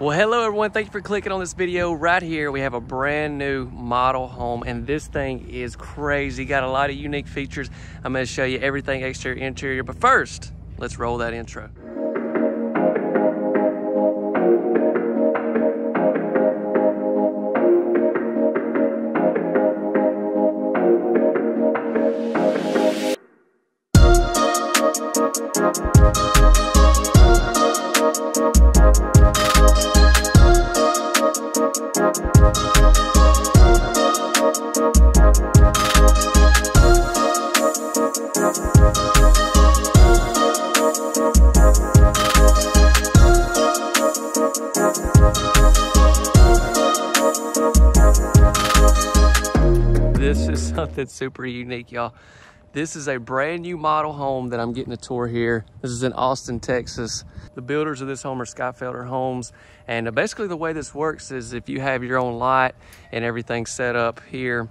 Well, hello everyone. Thank you for clicking on this video. Right here, we have a brand new model home and this thing is crazy. Got a lot of unique features. I'm gonna show you everything exterior, interior. But first, let's roll that intro. Something super unique, y'all. This is a brand new model home that I'm getting a tour here. This is in Austin, Texas. The builders of this home are Scott Felder Homes. And uh, basically the way this works is if you have your own lot and everything set up here,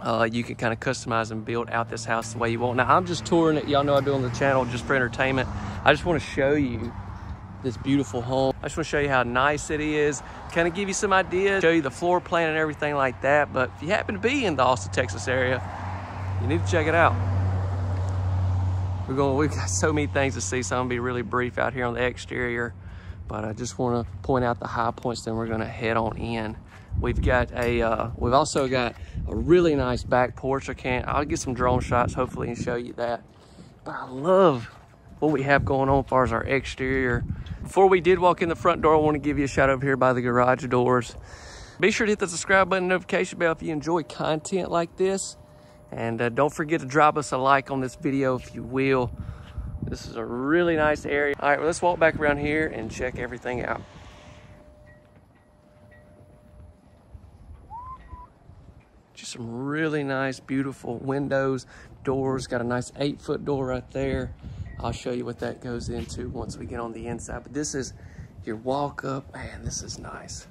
uh, you can kind of customize and build out this house the way you want. Now I'm just touring it. Y'all know I do on the channel just for entertainment. I just want to show you this beautiful home. I just want to show you how nice it is, kind of give you some ideas, show you the floor plan and everything like that. But if you happen to be in the Austin, Texas area, you need to check it out. We're going, we've got so many things to see, so I'm gonna be really brief out here on the exterior, but I just wanna point out the high points, then we're gonna head on in. We've got a, uh, we've also got a really nice back porch. I can't, I'll get some drone shots hopefully and show you that. But I love what we have going on as far as our exterior. Before we did walk in the front door, I want to give you a shout over here by the garage doors. Be sure to hit the subscribe button, notification bell if you enjoy content like this. And uh, don't forget to drop us a like on this video if you will. This is a really nice area. All right, well, let's walk back around here and check everything out. Just some really nice, beautiful windows, doors. Got a nice eight foot door right there. I'll show you what that goes into once we get on the inside. But this is your walk up. Man, this is nice.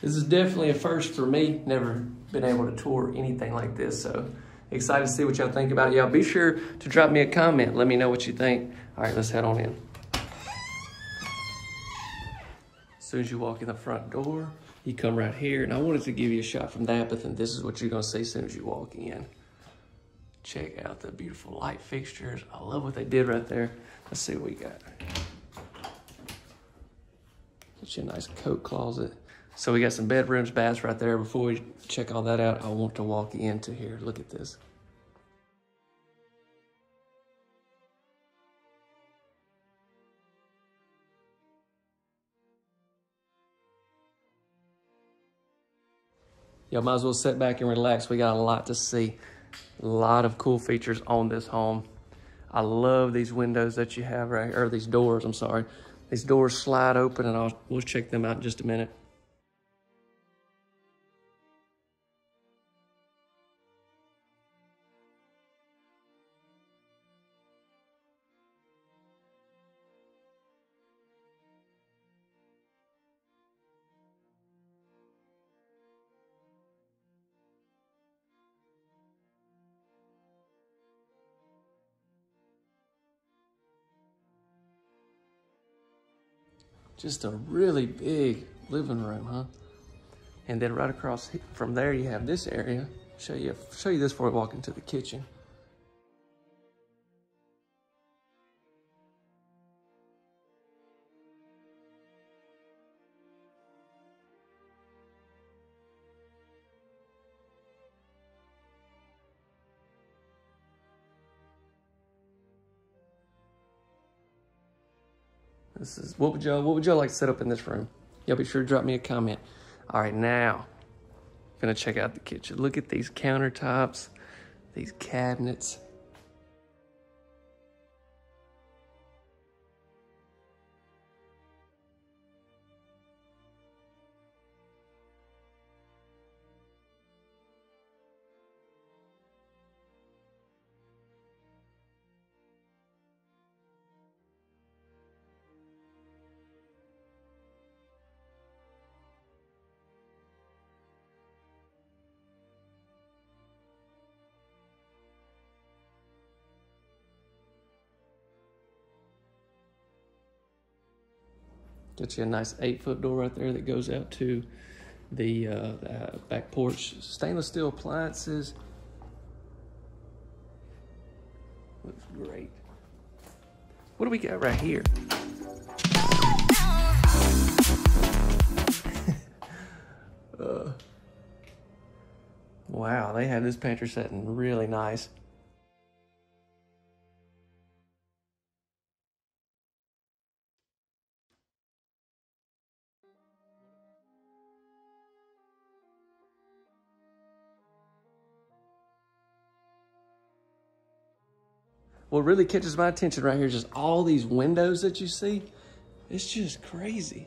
This is definitely a first for me. Never been able to tour anything like this. So excited to see what y'all think about it. Y'all be sure to drop me a comment. Let me know what you think. All right, let's head on in. As soon as you walk in the front door, you come right here. And I wanted to give you a shot from that, but then this is what you're gonna see as soon as you walk in. Check out the beautiful light fixtures. I love what they did right there. Let's see what we got. Get you a nice coat closet. So we got some bedrooms, baths right there. Before we check all that out, I want to walk into here. Look at this. Y'all might as well sit back and relax. We got a lot to see. A lot of cool features on this home. I love these windows that you have right or these doors, I'm sorry. These doors slide open and I'll, we'll check them out in just a minute. Just a really big living room, huh? And then right across from there, you have this area. Show you, show you this before we walk into the kitchen. This is what would y'all what would y'all like to set up in this room? Y'all be sure to drop me a comment. All right, now gonna check out the kitchen. Look at these countertops, these cabinets. Got you a nice eight foot door right there that goes out to the, uh, the back porch. Stainless steel appliances. Looks great. What do we got right here? uh, wow, they have this pantry setting really nice. What really catches my attention right here is just all these windows that you see. It's just crazy.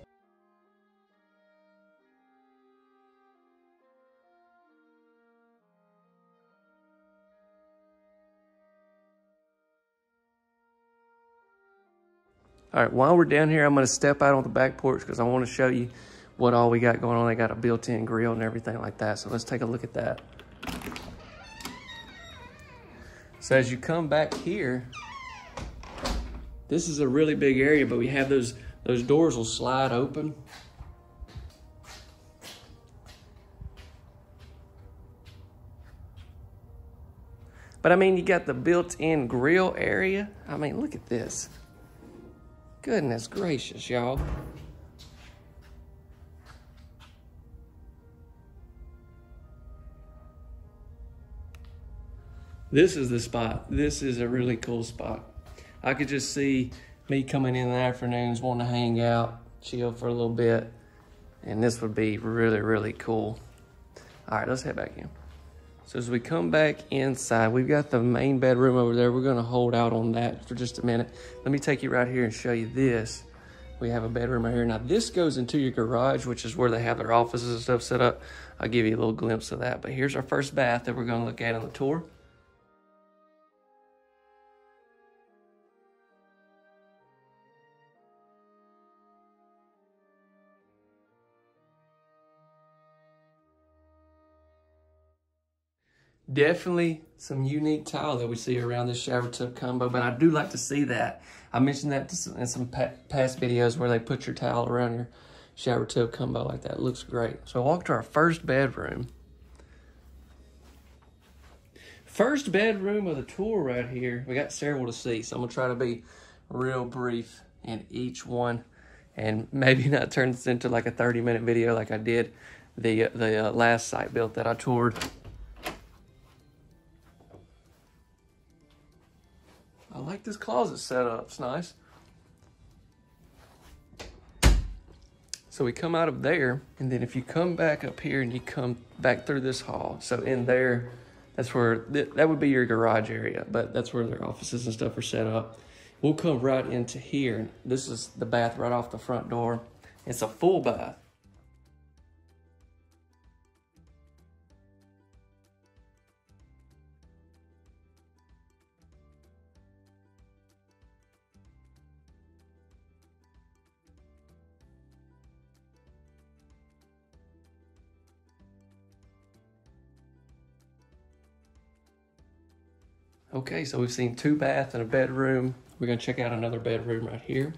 All right, while we're down here, I'm gonna step out on the back porch because I wanna show you what all we got going on. They got a built-in grill and everything like that. So let's take a look at that. So as you come back here, this is a really big area, but we have those, those doors will slide open. But I mean, you got the built-in grill area. I mean, look at this. Goodness gracious, y'all. This is the spot. This is a really cool spot. I could just see me coming in the afternoons, wanting to hang out, chill for a little bit. And this would be really, really cool. All right, let's head back in. So as we come back inside, we've got the main bedroom over there. We're gonna hold out on that for just a minute. Let me take you right here and show you this. We have a bedroom right here. Now this goes into your garage, which is where they have their offices and stuff set up. I'll give you a little glimpse of that. But here's our first bath that we're gonna look at on the tour. Definitely some unique tile that we see around this shower tub combo, but I do like to see that. I mentioned that in some past videos where they put your tile around your shower tub combo like that. It looks great. So walk to our first bedroom. First bedroom of the tour right here. We got several to see, so I'm gonna try to be real brief in each one and maybe not turn this into like a 30 minute video like I did the, the uh, last site built that I toured. I like this closet setup. It's nice. So we come out of there, and then if you come back up here and you come back through this hall, so in there, that's where, th that would be your garage area, but that's where their offices and stuff are set up. We'll come right into here. This is the bath right off the front door. It's a full bath. Okay, so we've seen two baths and a bedroom. We're gonna check out another bedroom right here.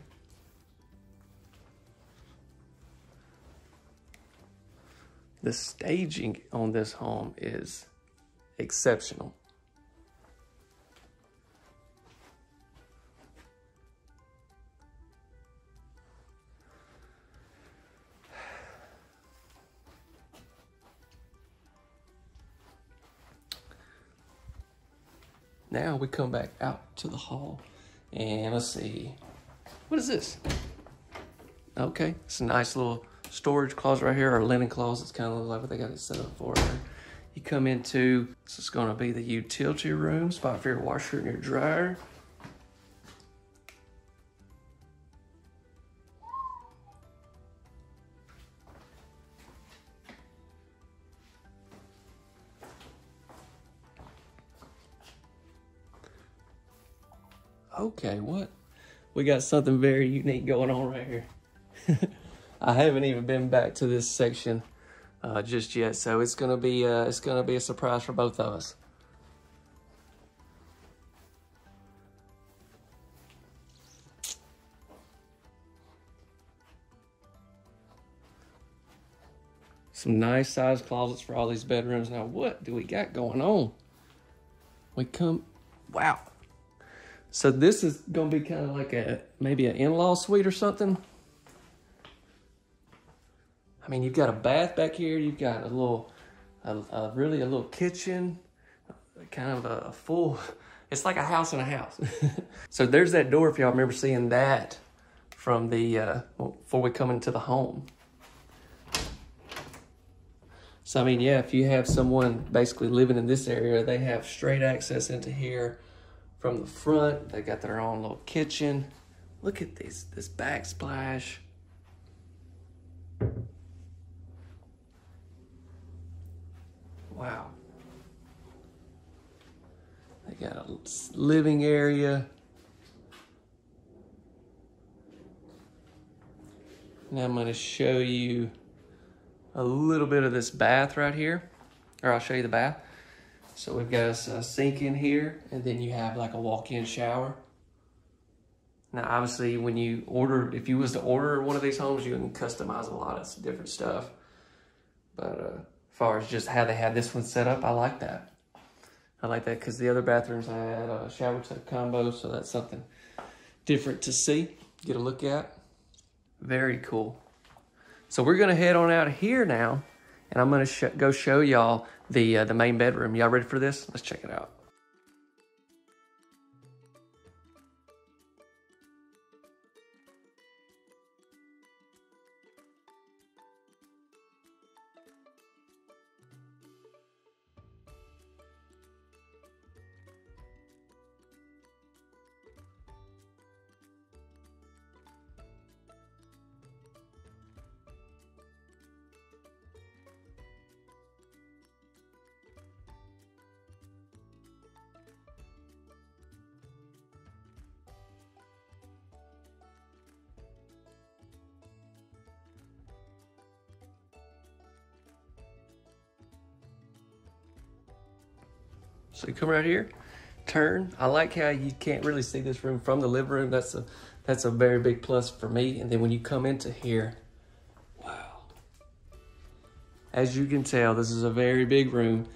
The staging on this home is exceptional. Now we come back out to the hall and let's see, what is this? Okay, it's a nice little storage closet right here, or linen closet. It's kind of like what they got it set up for. You come into, this is gonna be the utility room, spot for your washer and your dryer. okay, what? We got something very unique going on right here. I haven't even been back to this section uh, just yet, so it's gonna be uh, it's gonna be a surprise for both of us. some nice size closets for all these bedrooms. Now, what do we got going on? We come, wow, so this is gonna be kind of like a, maybe an in-law suite or something. I mean, you've got a bath back here. You've got a little, a, a really a little kitchen, kind of a, a full, it's like a house in a house. so there's that door if y'all remember seeing that from the, uh, before we come into the home. So, I mean, yeah, if you have someone basically living in this area, they have straight access into here from the front. They got their own little kitchen. Look at this, this backsplash. Wow. They got a living area. Now I'm going to show you a little bit of this bath right here, or I'll show you the bath. So we've got a sink in here, and then you have like a walk-in shower. Now, obviously, when you order, if you was to order one of these homes, you can customize a lot of different stuff. But uh, as far as just how they had this one set up, I like that. I like that because the other bathrooms had a shower tub combo, so that's something different to see, get a look at. Very cool. So we're gonna head on out here now, and I'm gonna sh go show y'all the uh, the main bedroom. Y'all ready for this? Let's check it out. So you come right here, turn. I like how you can't really see this room from the living room. That's a that's a very big plus for me. And then when you come into here, wow. As you can tell, this is a very big room.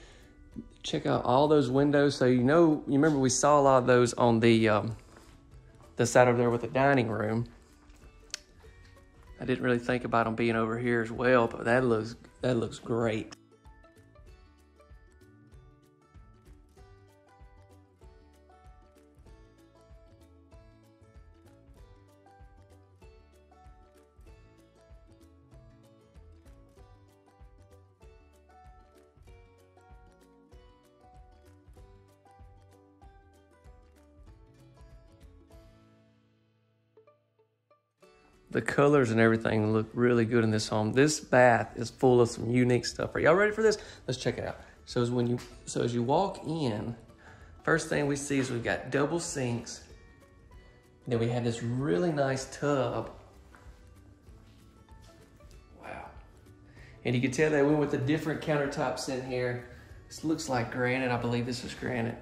Check out all those windows. So you know, you remember we saw a lot of those on the um, the side over there with the dining room. I didn't really think about them being over here as well, but that looks that looks great. The colors and everything look really good in this home. This bath is full of some unique stuff. Are y'all ready for this? Let's check it out. So as when you so as you walk in, first thing we see is we've got double sinks. Then we have this really nice tub. Wow. And you can tell they went with the different countertops in here. This looks like granite. I believe this is granite.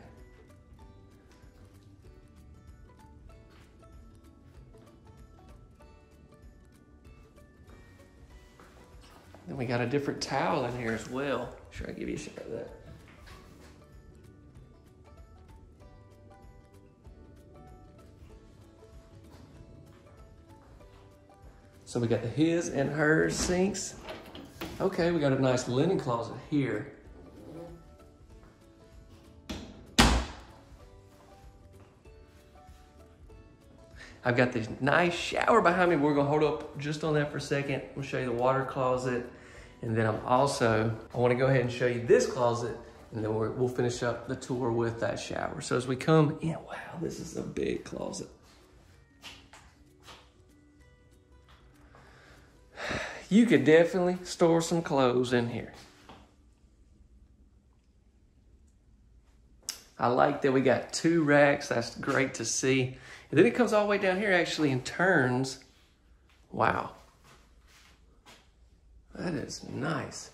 Then we got a different towel in here as well. Sure, I give you a shot of that. So we got the his and hers sinks. Okay, we got a nice linen closet here. I've got this nice shower behind me. We're gonna hold up just on that for a second. We'll show you the water closet. And then I'm also, I wanna go ahead and show you this closet and then we will finish up the tour with that shower. So as we come in, wow, this is a big closet. You could definitely store some clothes in here. I like that we got two racks. That's great to see. And then it comes all the way down here actually and turns. Wow. That is nice.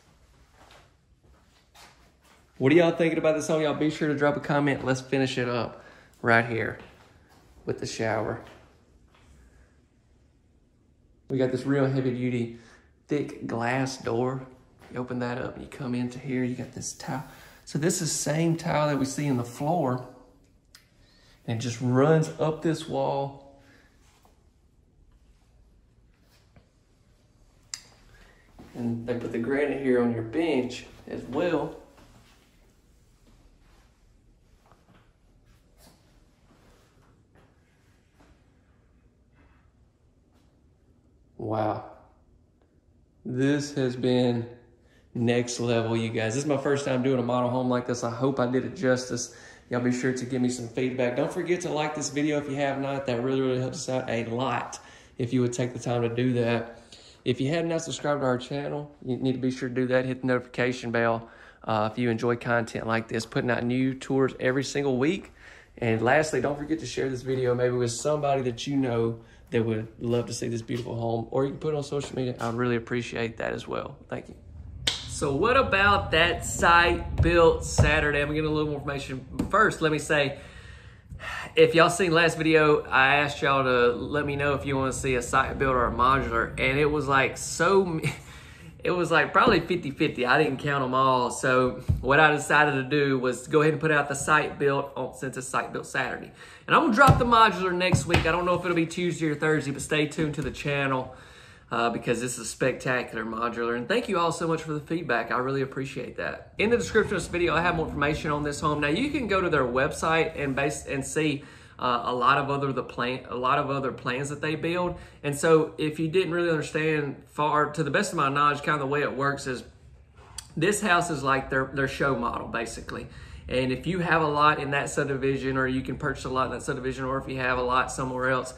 What are y'all thinking about this home? Y'all be sure to drop a comment. Let's finish it up right here with the shower. We got this real heavy duty, thick glass door. You open that up and you come into here, you got this tile. So this is same tile that we see in the floor. And it just runs up this wall. And they put the granite here on your bench as well. Wow. This has been next level, you guys. This is my first time doing a model home like this. I hope I did it justice. Y'all be sure to give me some feedback. Don't forget to like this video if you have not. That really, really helps us out a lot if you would take the time to do that. If you have not subscribed to our channel, you need to be sure to do that. Hit the notification bell uh, if you enjoy content like this. Putting out new tours every single week. And lastly, don't forget to share this video maybe with somebody that you know that would love to see this beautiful home. Or you can put it on social media. I'd really appreciate that as well. Thank you. So what about that site built Saturday? I'm getting a little more information. First, let me say, if y'all seen last video, I asked y'all to let me know if you want to see a site built or a modular, and it was like so, it was like probably 50-50. I didn't count them all. So what I decided to do was go ahead and put out the site built on, since it's site built Saturday. And I'm gonna drop the modular next week. I don't know if it'll be Tuesday or Thursday, but stay tuned to the channel uh, because this is a spectacular modular. And thank you all so much for the feedback. I really appreciate that. In the description of this video, I have more information on this home. Now you can go to their website and base and see uh, a lot of other the plan, a lot of other plans that they build. And so if you didn't really understand far, to the best of my knowledge, kind of the way it works is this house is like their, their show model basically. And if you have a lot in that subdivision or you can purchase a lot in that subdivision or if you have a lot somewhere else,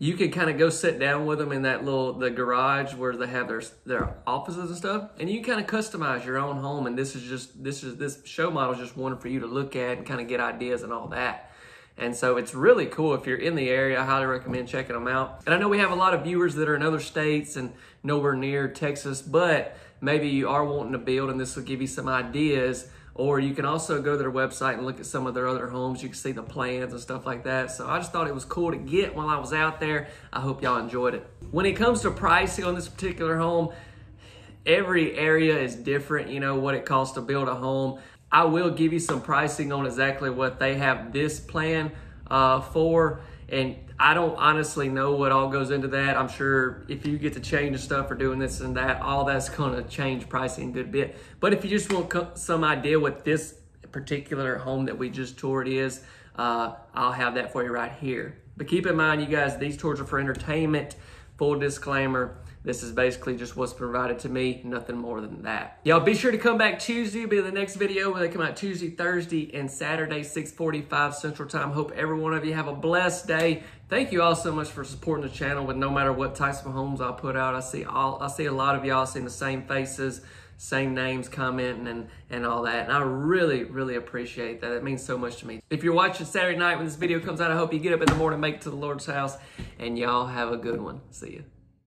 you can kind of go sit down with them in that little the garage where they have their their offices and stuff and you kind of customize your own home and this is just this is this show model is just one for you to look at and kind of get ideas and all that. And so it's really cool if you're in the area i highly recommend checking them out. And i know we have a lot of viewers that are in other states and nowhere near texas but maybe you are wanting to build and this will give you some ideas or you can also go to their website and look at some of their other homes. You can see the plans and stuff like that. So I just thought it was cool to get while I was out there. I hope y'all enjoyed it. When it comes to pricing on this particular home, every area is different, you know, what it costs to build a home. I will give you some pricing on exactly what they have this plan uh, for. And I don't honestly know what all goes into that. I'm sure if you get to change the stuff for doing this and that, all that's going to change pricing a good bit. But if you just want some idea what this particular home that we just toured is, uh, I'll have that for you right here. But keep in mind, you guys, these tours are for entertainment. Full disclaimer, this is basically just what's provided to me, nothing more than that. Y'all be sure to come back Tuesday, be the next video where they come out Tuesday, Thursday, and Saturday, 645 Central Time. Hope every one of you have a blessed day. Thank you all so much for supporting the channel with no matter what types of homes I put out. I see all I see a lot of y'all seeing the same faces, same names commenting and, and all that. And I really, really appreciate that. It means so much to me. If you're watching Saturday night when this video comes out, I hope you get up in the morning, make it to the Lord's house, and y'all have a good one. See you.